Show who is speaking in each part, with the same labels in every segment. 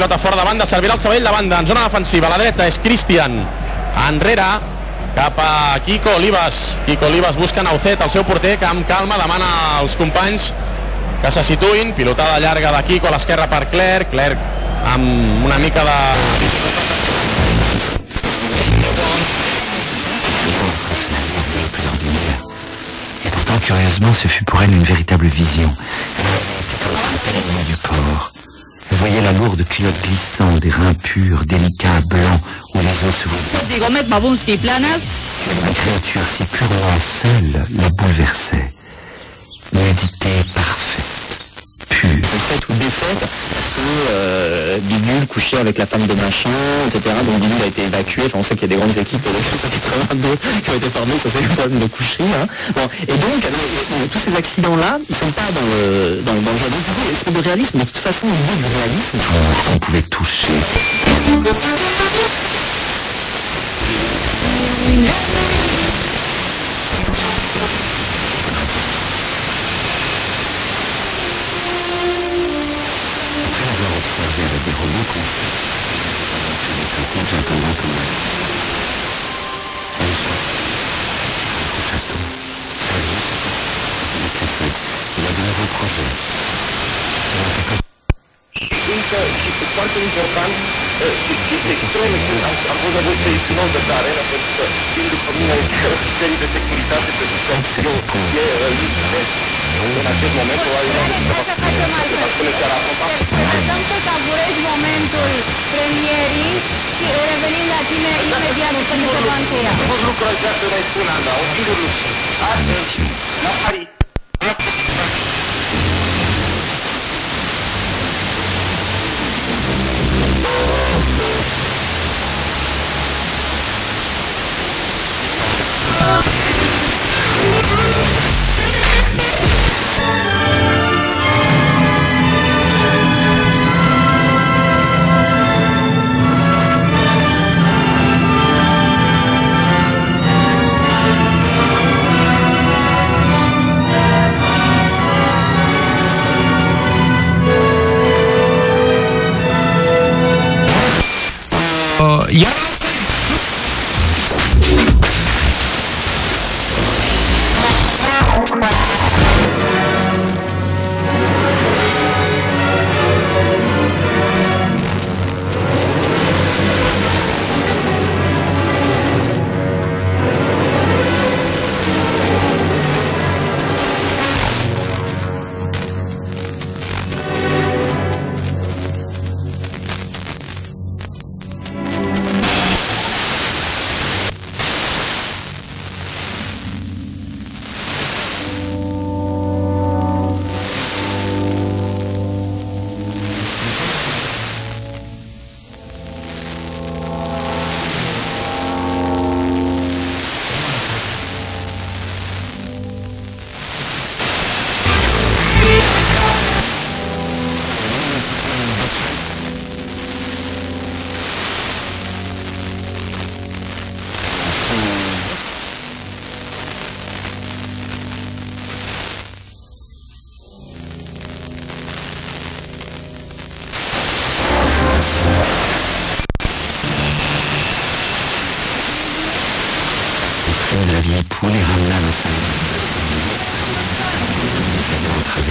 Speaker 1: pilota fora de banda, servirà el Sabadell de banda, en zona defensiva, a la dreta és Cristian, enrere, cap a Kiko Olivas. Kiko Olivas busca Naucet, el seu porter, que amb calma demana als companys que se situïn. Pilotada llarga de Kiko a l'esquerra per Clerc. Clerc amb una mica de...
Speaker 2: Et pourtant, curieusement, ce fut pour elle une véritable vision. Elle du corps. Voyait la lourde culotte glissante, des reins purs, délicats, blancs, où les os se
Speaker 3: planes,
Speaker 2: Une créature si purement seule la bouleversait. Nudité parfaite,
Speaker 4: ou défaite parce que euh, Bidule couchait avec la femme de machin, etc. Donc Bidule a été évacué. Enfin, on sait qu'il y a des grandes équipes de 1982 qui ont été formées sur ces problèmes de coucherie. hein. Bon, et donc, tous ces accidents-là, ils sont pas dans le, dans, le- dans le l'esprit de réalisme, de toute façon, l'idée du réalisme,
Speaker 2: On pouvait toucher.
Speaker 5: Foarte important uh, este extrem, extrem am, am fost nevoie să exprimat de tare arena pentru că fiind după mine serii de securitate pentru că eu e uh, lipsesc în acest moment o arena de să spune seara asta.
Speaker 3: Lăsăm să savurezi momentul premierii și revenim la tine imediat după ce se va încheia.
Speaker 5: un lucru aș vrea să mai spun, Anda, un singur lucru. Astăzi, la Paris,
Speaker 6: yeah. 그들에게 분해하면서 대답하게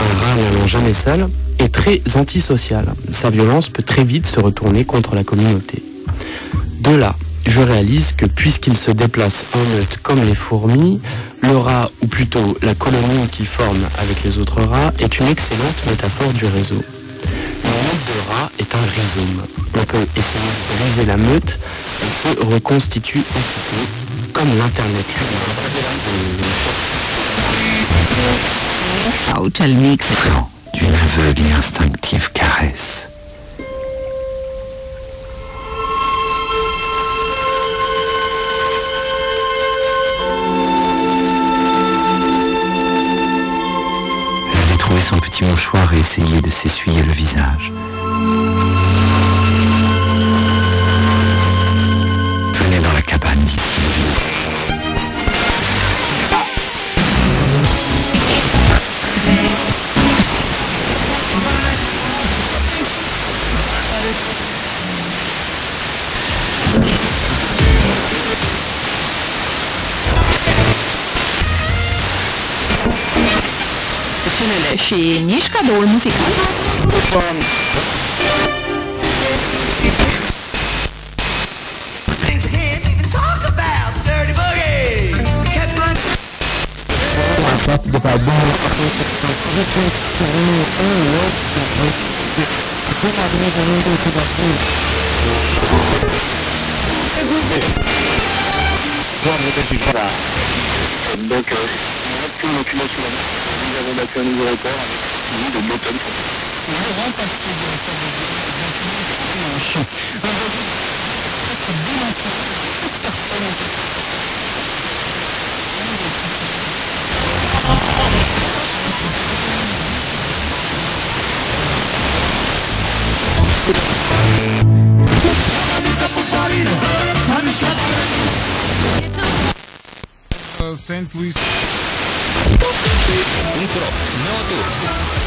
Speaker 7: un rat n'allant jamais seul, et très antisocial. Sa violence peut très vite se retourner contre la communauté. De là, je réalise que puisqu'il se déplace en meute comme les fourmis, le rat, ou plutôt la colonie qu'il forme avec les autres rats, est une excellente métaphore du réseau. Une meute de rats est un rhizome. On peut essayer de briser la meute, elle se reconstitue aussitôt, comme l'Internet
Speaker 2: Quand, d'une aveugle et instinctive caresse. Elle avait trouvé son petit mouchoir et essayé de s'essuyer le visage. și mișcădoul muzical. Sat de
Speaker 3: pe bun. Acum a venit
Speaker 5: momentul să vă spun. Doamne, te-ai jucat. Dacă... Nu am cum o cunoști jogando aqui no Volpó, lindo,
Speaker 8: botando. Não vão participar do Volpó, não acho. St. Louis.
Speaker 9: Un pro, no tú.